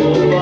Oh,